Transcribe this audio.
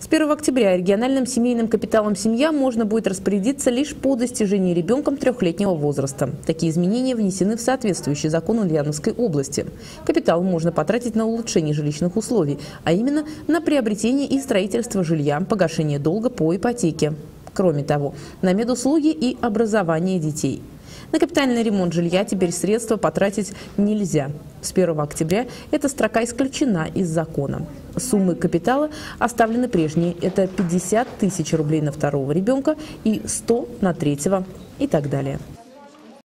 С 1 октября региональным семейным капиталом «Семья» можно будет распорядиться лишь по достижении ребенком трехлетнего возраста. Такие изменения внесены в соответствующий закон Ульяновской области. Капитал можно потратить на улучшение жилищных условий, а именно на приобретение и строительство жилья, погашение долга по ипотеке. Кроме того, на медуслуги и образование детей. На капитальный ремонт жилья теперь средства потратить нельзя. С 1 октября эта строка исключена из закона. Суммы капитала оставлены прежние. Это 50 тысяч рублей на второго ребенка и 100 на третьего и так далее.